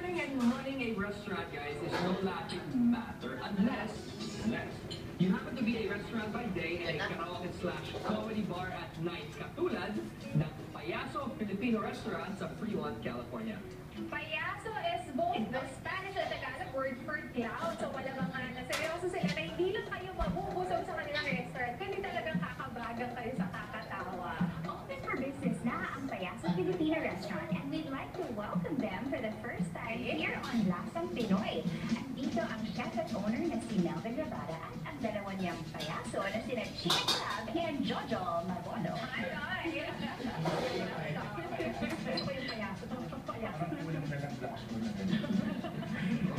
Opening and running a restaurant, guys, is no laughing matter unless, unless you happen to be a restaurant by day and a karaoke slash comedy bar at night, katulad ng Payaso Filipino Restaurant sa Fremont, California. Payaso is both the Spanish at Tagalog word for cloud. So mga like to welcome them for the first time here on Lasang Pinoy. Andito ang chef at owner na si Melvin Rabada at ang dalawa niyang payaso na sina Chica Crab and Jojo Mabono. Ay, ay. Ano ba yung payaso? Payaso.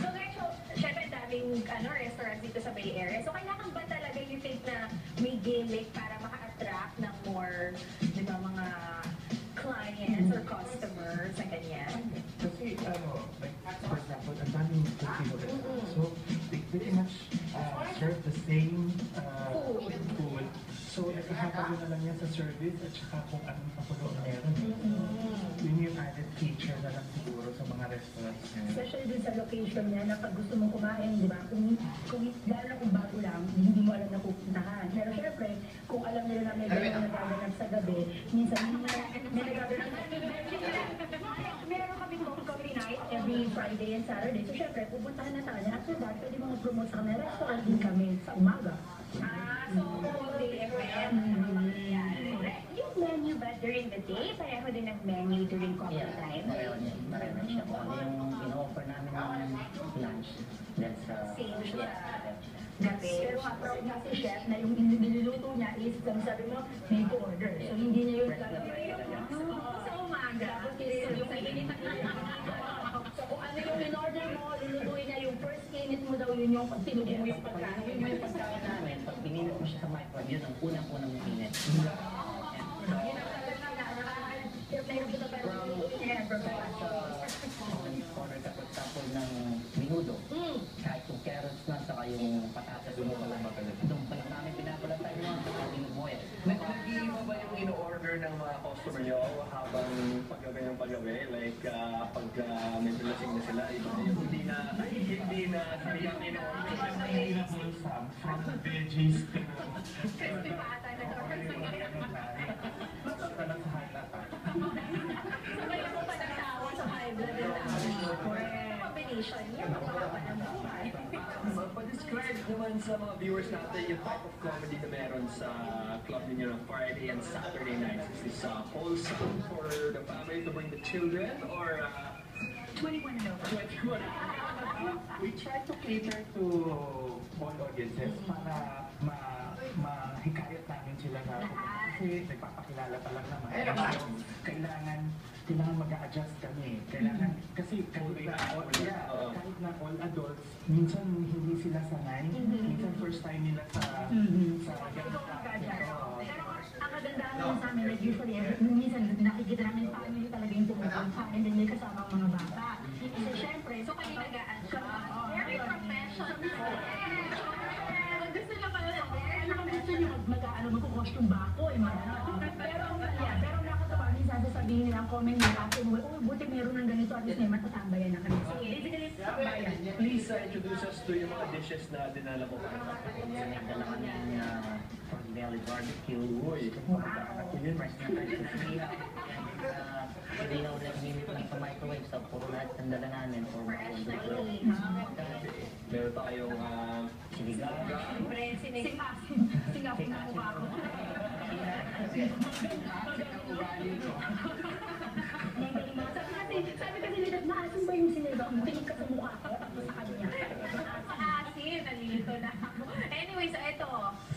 So guys, so, syempre daming ano, restaurants dito sa Bay Area. So kailangan Kasi, ano, like, for example, ang daming Filipino restaurants. So, they pretty much uh, serve the same uh, Food. So, nakahapag na lang yan sa service at saka kung anong pakulo na meron. Yun yung added feature na lang siguro sa mga restaurants ngayon. Especially dun sa location niya na pag gusto mong kumain, di ba? Kung, kung lalo na kung bago lang, hindi mo alam na pupuntahan. Pero syempre, kung alam nila na may gano'n nagaganap sa gabi, minsan may, may nagaganap Meron kami coffee every Friday and Saturday. So syempre, pupuntahan na tayo. After that, pwede mga promote sa kanila. Restaurant din kami sa umaga. Ah, so whole day. Correct. Yung menu ba during the day? Pareho din ang menu during coffee Yeah, time? pareho niya. Pareho na siya. Kung ano yung in-offer namin ng lunch, that's uh, Same siya. Gabi. Pero nga, proud nga si chef na yung niluluto niya is, sabi mo, made to order. So hindi niya yung. Sa umaga. Yung minute mo daw yun yung tinubo mo yung Pag pagkain. yung yung pagkain namin, pag pininit mo siya sa microwave, yun ang unang-unang minute. Yun ang talaga na nakaka- meron kita pa rin lulutuin in-order ng mga customer nyo habang paggabi ng paggabi? Like, ah, pag uh, medyo lasing na sila, iba na yung hindi na, hindi na sariang in-order. Hindi na wholesome. From veggies to... Crispy pa ata na Basta lang sa halata. Sabay ako pa nagtawa sa high blood and combination niya, mapahaba ng buhay. Pa-describe naman sa mga viewers natin yung type of comedy na meron sa club ninyo ng Friday and Saturday nights. Is this uh, wholesome for the family to bring the children or uh, 21 and over. 21? We try to cater to all audiences para ma mahikayat namin sila na kasi nagpapakilala pa lang naman. Kailangan kailangan mag-adjust kami. Kailangan kasi kahit na all, yeah, Oo. kahit na all adults, minsan hindi sila sanay. Minsan first time nila sa sa klase. Oo. Pero ang kagandahan naman sa amin, like usually, eh, minsan nakikita namin family talaga yung tumupunta and then may kasama ang mga bata. Kasi syempre, So nag-a-adjust. Oo. Very professional. Gusto na pala sa ano kung gusto nyo mag, mag, ano, magkukostume ba ako, eh, mga. Pero, yeah, pero nakakatawa, minsan sasabihin nila ang comment nila, mo, oh, buti meron ng ganito, at least may matatambayan na kami. So, uh, introduce us to yung mga dishes na dinala mo. Dala kami ng uh, pork belly barbecue. Uy. Yun, fresh na fresh sa sinihaw. Uh, Hindi na ulit minute lang sa microwave. So, puro lahat ng dala namin. Or Fresh na mga Meron tayong uh, sinigang. Siyempre, sinig- Singapore na mukha ko. Sabi kasi, sabi kasi nila, naasin ba yung sinigang mo? Tingin ka sa mukha ko, tapos sa kanya. Sa asin, nalilito na ako. Anyway, so ito.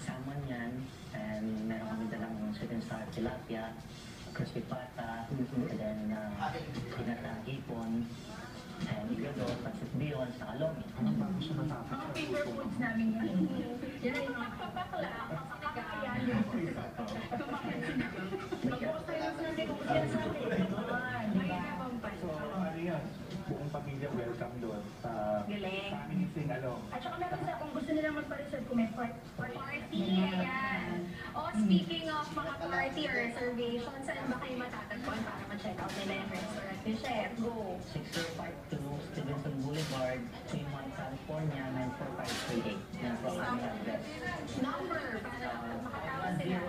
Salmon yan. And meron sweet and sour tilapia, crispy pata, and then uh, pinatang hipon, and igado, pancit bihon, sa kalomi. Anong bago siya matapos? Mga favorite foods namin yan. Yan ay mga Papakla, Kakayan yung Mag-post tayo sa Sunday At saka meron sa, kung gusto nila magpa-reserve kung may part, part, Party, ayan. Oh, speaking of mga party or reservation, saan ba kayo matatagpuan para ma-check out nila yung restaurant Yes, chef. Go. 6052 Stevenson Boulevard, Fremont, California, 94538. Yan po ang aming address. Number para makatawag sila.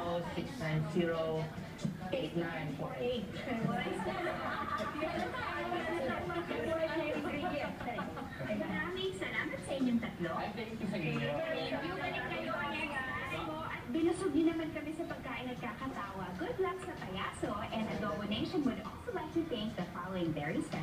510-690-8948. Maraming salamat sa inyong tatlo. Thank you sa inyo. Bumalik kayo ang mo at binusog niyo naman kami sa pagkain at kakatawa. Good luck sa payaso and a donation would also like to thank the following very special